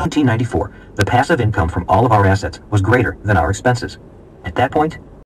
1994, the passive income from all of our assets was greater than our expenses. At that point,